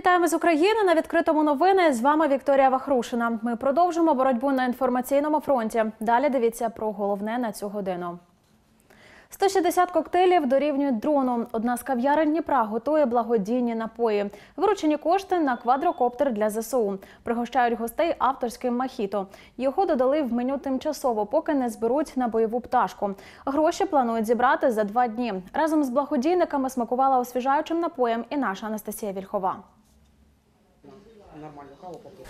Вітаємо з України на відкритому новини. З вами Вікторія Вахрушина. Ми продовжимо боротьбу на інформаційному фронті. Далі дивіться про головне на цю годину. 160 коктейлів дорівнюють дрону. Одна з кав'ярень Дніпра готує благодійні напої. Виручені кошти на квадрокоптер для ЗСУ. Пригощають гостей авторським махіто. Його додали в меню тимчасово, поки не зберуть на бойову пташку. Гроші планують зібрати за два дні. Разом з благодійниками смакувала освіжаючим напоєм і наша Анастасія Вільхова.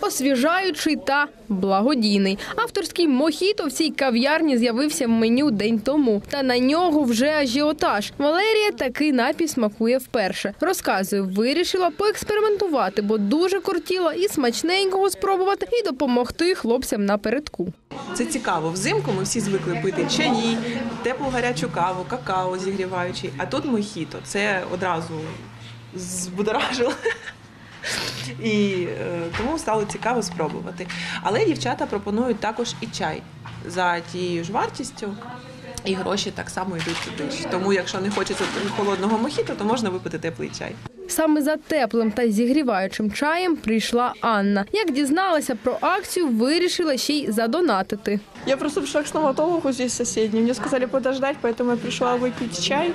Освіжаючий та благодійний. Авторський мохіто в цій кав'ярні з'явився в меню день тому. Та на нього вже ажіотаж. Валерія такий напій смакує вперше. Розказує, вирішила поекспериментувати, бо дуже кортіла і смачненького спробувати, і допомогти хлопцям напередку. Це цікаво. Взимку ми всі звикли пити чаї, теплу гарячу каву, какао зігріваючий. А тут мохіто. Це одразу збудоражило. І е, тому стало цікаво спробувати. Але дівчата пропонують також і чай за тією ж вартістю. І гроші так само йдуть туди ж. Тому, якщо не хочеться холодного мохіто, то можна випити теплий чай. Саме за теплим та зігріваючим чаєм прийшла Анна. Як дізналася про акцію, вирішила ще й задонатити. Я просто пришла к стоматологу здесь соседней. Мне сказали подождать, поэтому я пришла выпить чай.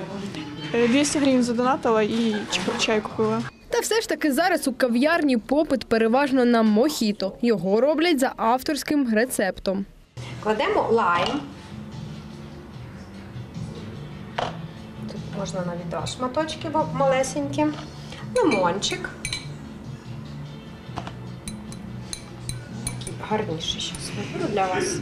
Э, 200 гривен задонатила и ч- чай купила. Та все ж таки зараз у кав'ярні попит переважно на мохіто. Його роблять за авторським рецептом. Кладемо лайм. Тут можна навіть два шматочки малесенькі. Лимончик. Такий щось виберу для вас.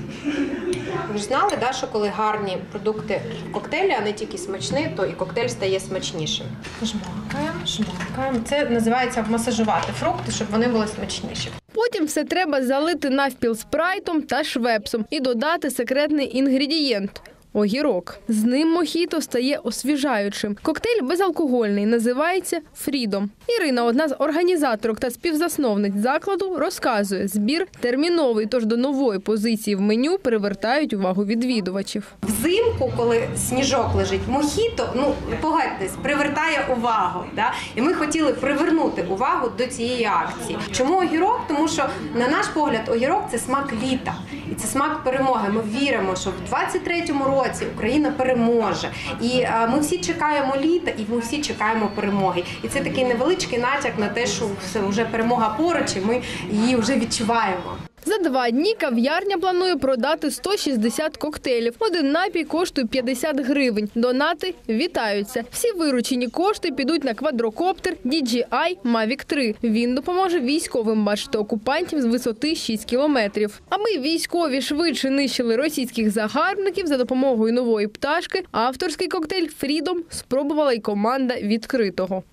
Ви ж знали, да, що коли гарні продукти в коктейлі, а не тільки смачні, то і коктейль стає смачнішим. Жмакаємо, жмакаємо. Це називається масажувати фрукти, щоб вони були смачніші. Потім все треба залити навпіл спрайтом та швепсом і додати секретний інгредієнт. Огірок. З ним мохіто стає освіжаючим. Коктейль безалкогольний, називається Фрідом. Ірина, одна з організаторок та співзасновниць закладу, розказує, збір терміновий, тож до нової позиції в меню привертають увагу відвідувачів. Взимку, коли сніжок лежить, мохіто, ну погодьтесь, привертає увагу. Да? І ми хотіли привернути увагу до цієї акції. Чому огірок? Тому що, на наш погляд, огірок це смак літа. І це смак перемоги. Ми віримо, що в 23-му році Україна переможе. І е, ми всі чекаємо літа, і ми всі чекаємо перемоги. І це такий невеличкий натяк на те, що все вже перемога поруч, і ми її вже відчуваємо. За два дні кав'ярня планує продати 160 коктейлів. Один напій коштує 50 гривень. Донати вітаються. Всі виручені кошти підуть на квадрокоптер DJI Mavic 3. Він допоможе військовим бачити окупантів з висоти 6 кілометрів. Аби військові швидше нищили російських загарбників за допомогою нової пташки, авторський коктейль Фрідом спробувала й команда відкритого.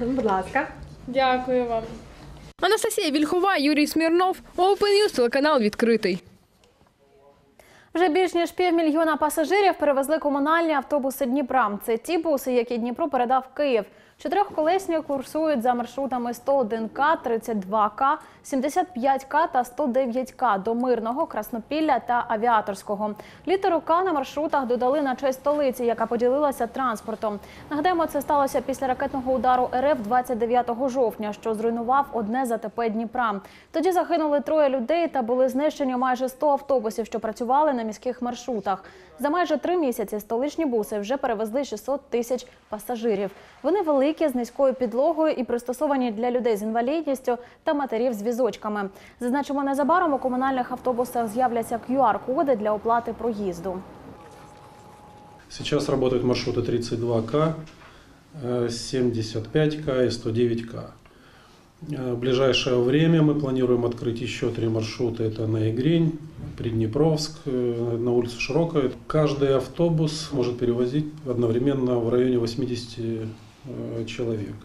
Будь ласка. Дякую вам. Анастасія Вільхова, Юрій Смірнов, News, телеканал відкритий. Вже більш ніж півмільйона пасажирів перевезли комунальні автобуси Дніпра. Це ті буси, які Дніпро передав Київ. Чотирьохколесні курсують за маршрутами 101К, 32К, 75К та 109К до Мирного, Краснопілля та Авіаторського. Літеру К на маршрутах додали на честь столиці, яка поділилася транспортом. Нагадаємо, це сталося після ракетного удару РФ 29 жовтня, що зруйнував одне з АТП Дніпра. Тоді загинули троє людей та були знищені майже 100 автобусів, що працювали на міських маршрутах. За майже три місяці столичні буси вже перевезли 600 тисяч пасажирів. Вони великі з низькою підлогою і пристосовані для людей з інвалідністю та матерів з візочками. Зазначимо, незабаром у комунальних автобусах з'являться QR-коди для оплати проїзду. Сейчас работают маршруты 32К, э, 75К и 109К. Э, В ближайшее время мы планируем открыть еще три маршрута. Это на Игрень, Приднепровск, э, на улицу Широкая. Каждый автобус может перевозить одновременно в районе 80 э, человек.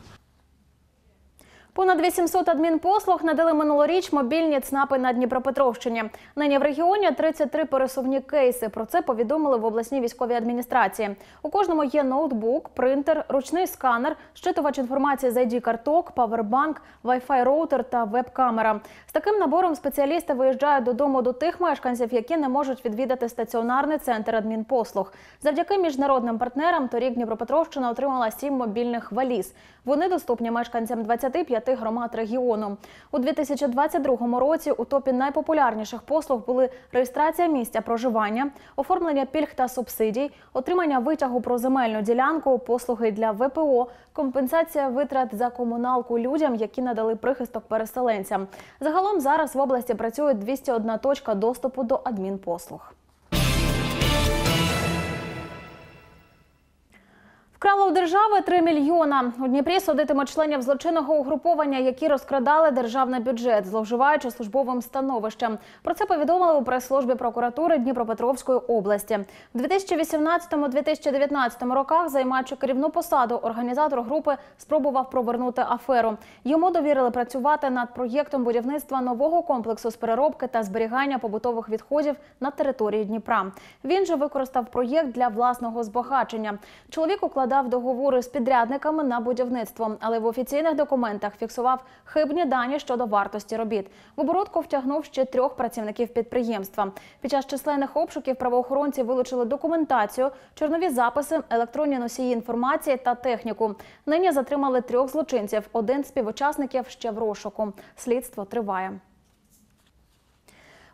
Понад 800 адмінпослуг надали минулоріч мобільні ЦНАПи на Дніпропетровщині. Нині в регіоні 33 пересувні кейси. Про це повідомили в обласній військовій адміністрації. У кожному є ноутбук, принтер, ручний сканер, щитувач інформації з ID-карток, павербанк, Wi-Fi роутер та веб-камера. З таким набором спеціалісти виїжджають додому до тих мешканців, які не можуть відвідати стаціонарний центр адмінпослуг. Завдяки міжнародним партнерам торік Дніпропетровщина отримала сім мобільних валіз. Вони доступні мешканцям 25 п'яти громад регіону. У 2022 році у топі найпопулярніших послуг були реєстрація місця проживання, оформлення пільг та субсидій, отримання витягу про земельну ділянку, послуги для ВПО, компенсація витрат за комуналку людям, які надали прихисток переселенцям. Загалом зараз в області працює 201 точка доступу до адмінпослуг. У держави 3 мільйона. У Дніпрі судитимуть членів злочинного угруповання, які розкрадали державний бюджет, зловживаючи службовим становищем. Про це повідомили у прес-службі прокуратури Дніпропетровської області. В 2018-2019 роках, займаючи керівну посаду, організатор групи спробував провернути аферу. Йому довірили працювати над проєктом будівництва нового комплексу з переробки та зберігання побутових відходів на території Дніпра. Він же використав проєкт для власного збагачення. Чоловік укладав договори з підрядниками на будівництво, але в офіційних документах фіксував хибні дані щодо вартості робіт. В оборудку втягнув ще трьох працівників підприємства. Під час численних обшуків правоохоронці вилучили документацію, чорнові записи, електронні носії інформації та техніку. Нині затримали трьох злочинців. Один з співучасників ще в розшуку. Слідство триває.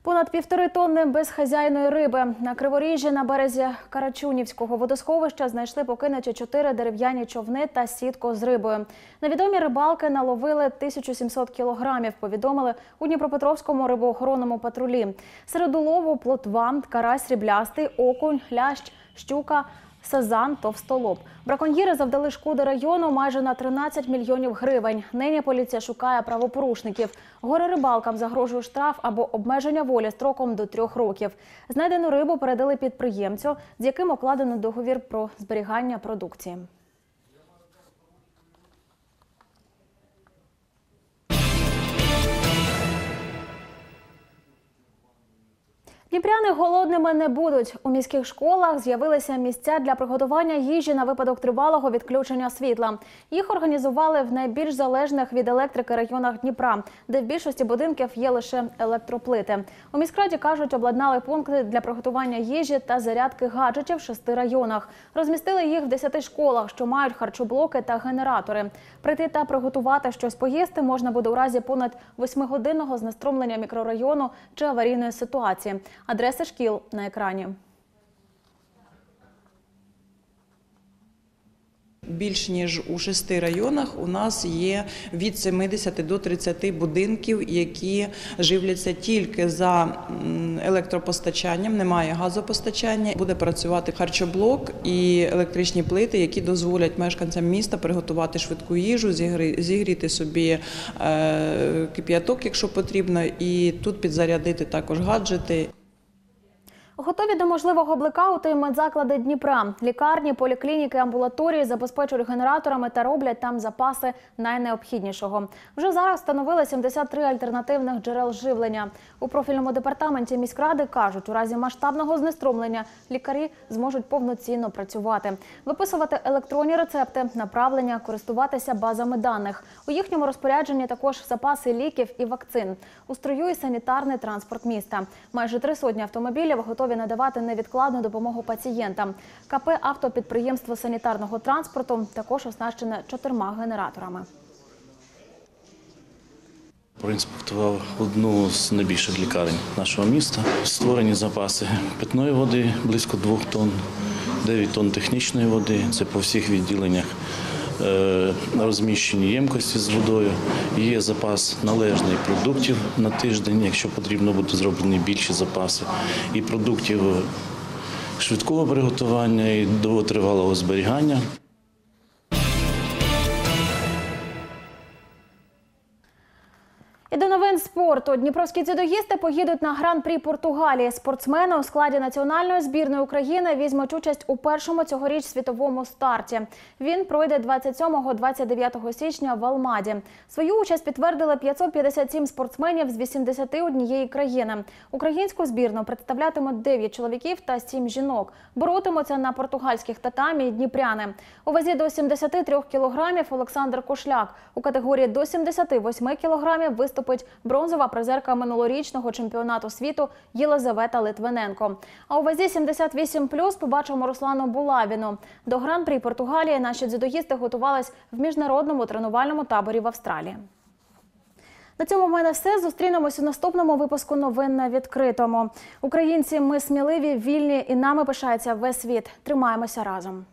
Понад півтори тонни безхазяйної риби на криворіжжі на березі Карачунівського водосховища знайшли покинуті чотири дерев'яні човни та сітку з рибою. Невідомі рибалки наловили 1700 кілограмів. Повідомили у Дніпропетровському рибоохоронному патрулі. Серед улову плотва, карась сріблястий, окунь, лящ, щука. Сазан, товстолоб. Браконьєри завдали шкоди району майже на 13 мільйонів гривень. Нині поліція шукає правопорушників. Горе рибалкам загрожує штраф або обмеження волі строком до трьох років. Знайдену рибу передали підприємцю, з яким укладено договір про зберігання продукції. Дніпряни голодними не будуть. У міських школах з'явилися місця для приготування їжі на випадок тривалого відключення світла. Їх організували в найбільш залежних від електрики районах Дніпра, де в більшості будинків є лише електроплити. У міськраді кажуть, обладнали пункти для приготування їжі та зарядки гаджетів в шести районах. Розмістили їх в десяти школах, що мають харчоблоки та генератори. Прийти та приготувати щось поїсти можна буде у разі понад восьмигодинного знеструмлення мікрорайону чи аварійної ситуації. Адреси шкіл на екрані. Більш ніж у шести районах у нас є від 70 до 30 будинків, які живляться тільки за електропостачанням, немає газопостачання. Буде працювати харчоблок і електричні плити, які дозволять мешканцям міста приготувати швидку їжу, зігрі- зігріти собі е, кип'яток, якщо потрібно, і тут підзарядити також гаджети. Готові до можливого блекауту і медзаклади Дніпра. Лікарні, поліклініки, амбулаторії забезпечують генераторами та роблять там запаси найнеобхіднішого. Вже зараз встановили 73 альтернативних джерел живлення. У профільному департаменті міськради кажуть, у разі масштабного знеструмлення лікарі зможуть повноцінно працювати, виписувати електронні рецепти, направлення, користуватися базами даних. У їхньому розпорядженні також запаси ліків і вакцин. У строю і санітарний транспорт міста. Майже три сотні автомобілів готові надавати невідкладну допомогу пацієнтам. КП автопідприємство санітарного транспорту також оснащене чотирма генераторами. Проінспектував одну з найбільших лікарень нашого міста. Створені запаси питної води близько 2 тонн, 9 тонн технічної води. Це по всіх відділеннях. Е, Розміщені ємкості з водою. Є запас належних продуктів на тиждень, якщо потрібно буде зроблені більші запаси, і продуктів швидкого приготування і довготривалого зберігання. Новин спорту. Дніпровські дзюдоїсти поїдуть на гран-прі Португалії. Спортсмени у складі національної збірної України візьмуть участь у першому цьогоріч світовому старті. Він пройде 27-29 січня в Алмаді. Свою участь підтвердили 557 спортсменів з 81 країни. Українську збірну представлятимуть 9 чоловіків та 7 жінок. Боротимуться на португальських татамі дніпряни. У вазі до 73 кілограмів Олександр Кошляк. У категорії до 78 кілограмів виступить бронзова призерка минулорічного чемпіонату світу Єлизавета Литвиненко. А у вазі 78 побачимо Руслану Булавіну. До гран-прі Португалії наші дзюдоїсти готувались в міжнародному тренувальному таборі в Австралії. На цьому в мене все. Зустрінемось у наступному випуску новин на відкритому. Українці, ми сміливі, вільні і нами пишається весь світ. Тримаємося разом.